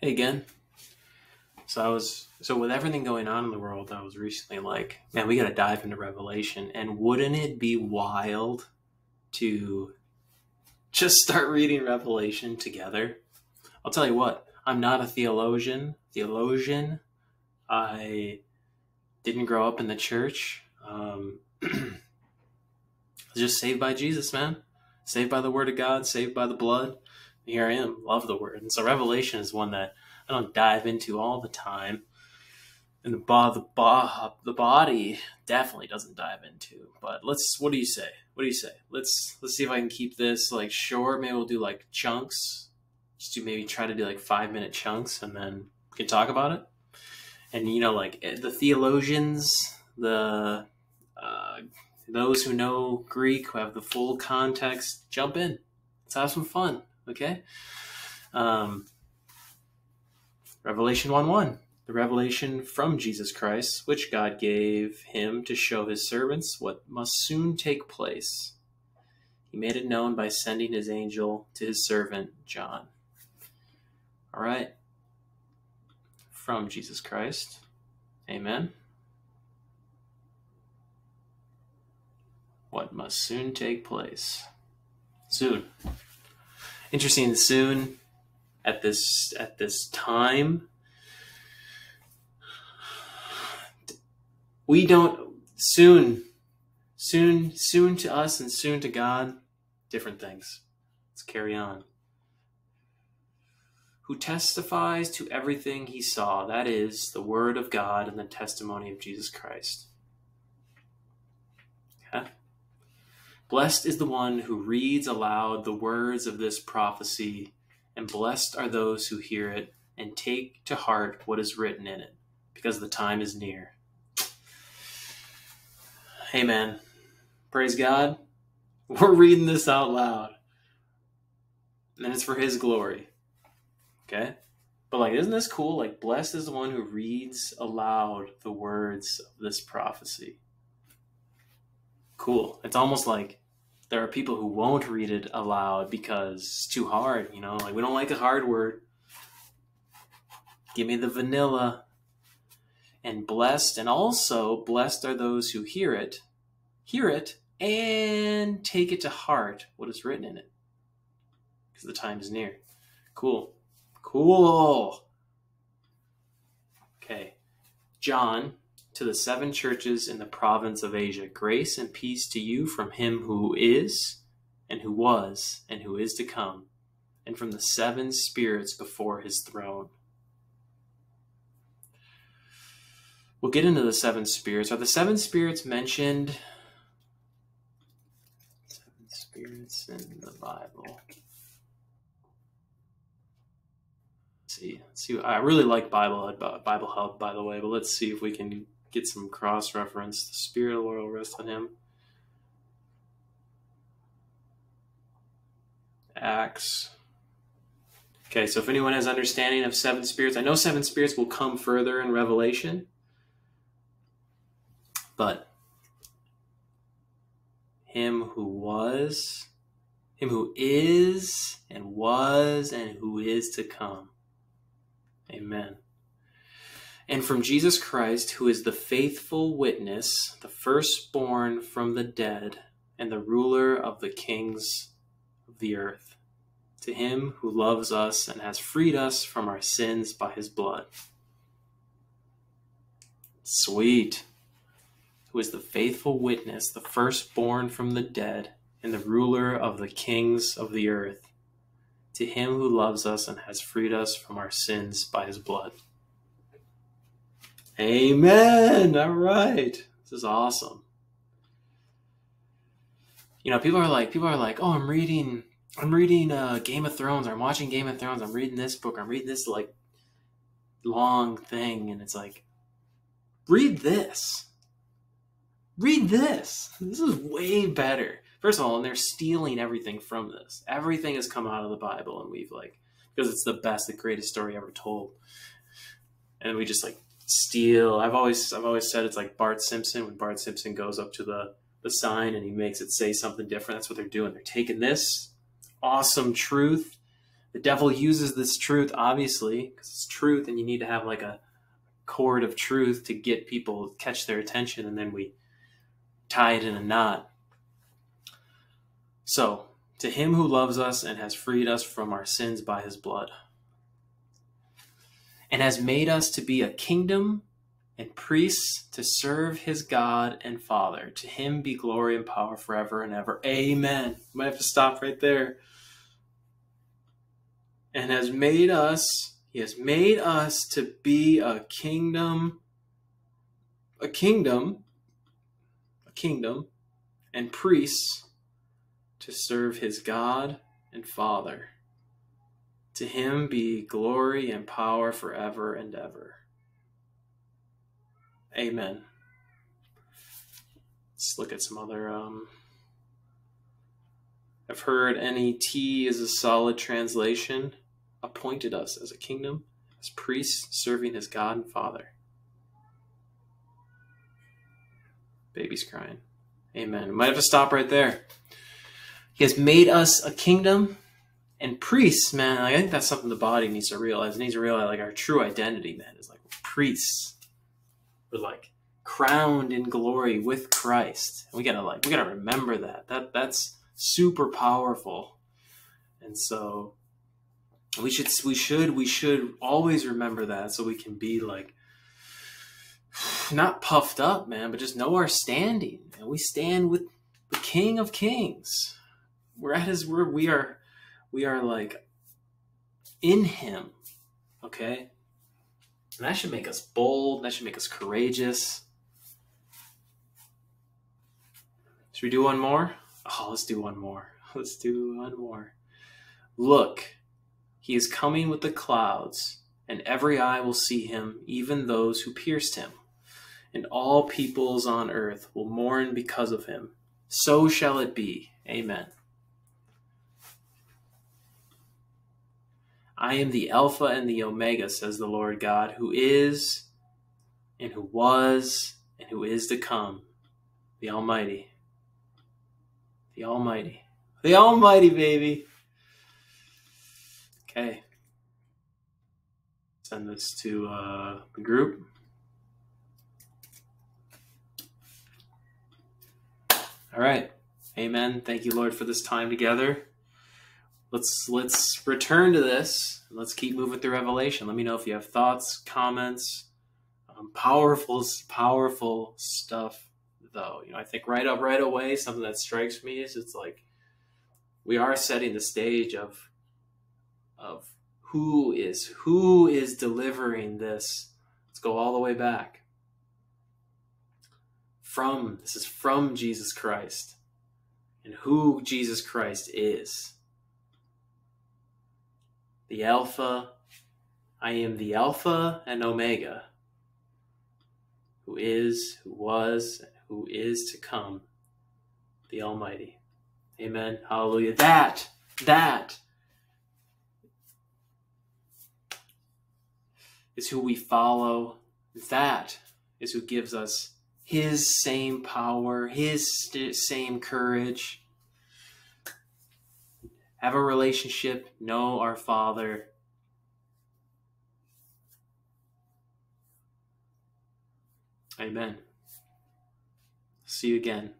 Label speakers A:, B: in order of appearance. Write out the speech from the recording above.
A: Hey again. So I was so with everything going on in the world, I was recently like, man, we got to dive into Revelation, and wouldn't it be wild to just start reading Revelation together? I'll tell you what, I'm not a theologian. Theologian. I didn't grow up in the church. Um, just saved by Jesus, man. Saved by the Word of God. Saved by the blood here I am, love the word. And so Revelation is one that I don't dive into all the time. And the, bo- the, bo- the body definitely doesn't dive into. But let's, what do you say? What do you say? Let's, let's see if I can keep this like short. Maybe we'll do like chunks. Just do maybe try to do like five minute chunks and then we can talk about it. And you know, like eh, the theologians, the, uh, those who know Greek, who have the full context, jump in. Let's have some fun. Okay? Um, revelation 1 1. The revelation from Jesus Christ, which God gave him to show his servants what must soon take place. He made it known by sending his angel to his servant John. All right. From Jesus Christ. Amen. What must soon take place? Soon interesting soon at this at this time we don't soon soon soon to us and soon to god different things. Let's carry on. Who testifies to everything he saw that is the word of god and the testimony of jesus christ okay Blessed is the one who reads aloud the words of this prophecy, and blessed are those who hear it and take to heart what is written in it, because the time is near. Amen. Praise God. We're reading this out loud. And it's for His glory. Okay? But, like, isn't this cool? Like, blessed is the one who reads aloud the words of this prophecy cool. It's almost like there are people who won't read it aloud because it's too hard, you know, like we don't like a hard word. Give me the vanilla. And blessed, and also blessed are those who hear it, hear it, and take it to heart what is written in it. Because the time is near. Cool. Cool. Okay. John to the seven churches in the province of Asia. Grace and peace to you from him who is, and who was, and who is to come, and from the seven spirits before his throne. We'll get into the seven spirits. Are the seven spirits mentioned? Seven spirits in the Bible. Let's see, let's see. I really like Bible Bible Hub, by the way, but let's see if we can get some cross reference. The Spirit of the Lord will rest on him. Acts. Okay, so if anyone has understanding of seven spirits, I know seven spirits will come further in Revelation, but him who was, him who is, and was, and who is to come. Amen and from Jesus Christ, who is the faithful witness, the firstborn from the dead, and the ruler of the kings of the earth. To him who loves us and has freed us from our sins by his blood. Sweet. Who is the faithful witness, the firstborn from the dead, and the ruler of the kings of the earth. To him who loves us and has freed us from our sins by his blood. Amen. All right. This is awesome. You know, people are like, people are like, oh, I'm reading, I'm reading uh, Game of Thrones, I'm watching Game of Thrones, I'm reading this book, I'm reading this like long thing, and it's like, read this. Read this. This is way better. First of all, and they're stealing everything from this. Everything has come out of the Bible, and we've like, because it's the best, the greatest story ever told. And we just like steal. I've always I've always said it's like Bart Simpson when Bart Simpson goes up to the the sign and he makes it say something different. That's what they're doing. They're taking this awesome truth the devil uses this truth, obviously, because it's truth, and you need to have like a cord of truth to get people catch their attention, and then we tie it in a knot. So, to him who loves us and has freed us from our sins by his blood, and has made us to be a kingdom and priests to serve his God and Father. To him be glory and power forever and ever. Amen. Might have to stop right there. And has made us, he has made us to be a kingdom, a kingdom, a kingdom, and priests to serve his God and Father. To him be glory and power forever and ever. Amen. Let's look at some other. Um, I've heard NET is a solid translation. Appointed us as a kingdom, as priests serving his God and Father. Baby's crying. Amen. We Might have to stop right there. He has made us a kingdom and priests, man. I think that's something the body needs to realize. It needs to realize like our true identity, man, is like priests we're like crowned in glory with Christ. We gotta like we gotta remember that. That that's super powerful. And so we should we should we should always remember that so we can be like not puffed up, man, but just know our standing. And we stand with the King of Kings. We're at his word. We are we are like in him. Okay? And that should make us bold. That should make us courageous. Should we do one more? Oh, let's do one more. Let's do one more. Look, he is coming with the clouds, and every eye will see him, even those who pierced him. And all peoples on earth will mourn because of him. So shall it be. Amen. I am the Alpha and the Omega, says the Lord God, who is, and who was, and who is to come, the Almighty. The Almighty. The Almighty, baby. Okay. Send this to uh, the group. All right. Amen. Thank you, Lord, for this time together let's let's return to this. Let's keep moving through Revelation. Let me know if you have thoughts, comments. Um, powerful, powerful stuff, though. You know, I think right up right away, something that strikes me is it's like we are setting the stage of of who is who is delivering this. Let's go all the way back. From this is from Jesus Christ and who Jesus Christ is the Alpha. I am the Alpha and Omega, who is, who was, who is to come, the Almighty. Amen. Hallelujah. That, that is who we follow. That is who gives us his same power, his same courage, have a relationship, know our Father. Amen. See you again.